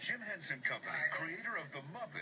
Jim Henson Company, creator of The Muppets.